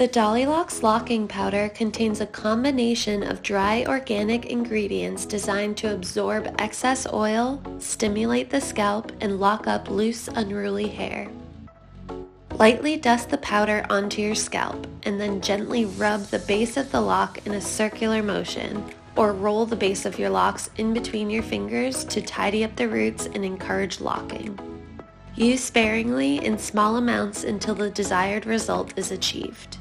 The Dollylocks locking powder contains a combination of dry organic ingredients designed to absorb excess oil, stimulate the scalp, and lock up loose, unruly hair. Lightly dust the powder onto your scalp and then gently rub the base of the lock in a circular motion or roll the base of your locks in between your fingers to tidy up the roots and encourage locking. Use sparingly in small amounts until the desired result is achieved.